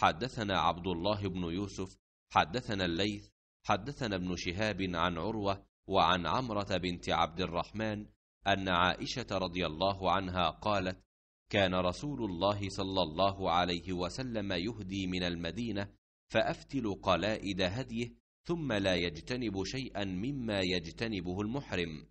حدثنا عبد الله بن يوسف حدثنا الليث حدثنا ابن شهاب عن عروة وعن عمرة بنت عبد الرحمن أن عائشة رضي الله عنها قالت كان رسول الله صلى الله عليه وسلم يهدي من المدينة فأفتل قلائد هديه ثم لا يجتنب شيئا مما يجتنبه المحرم.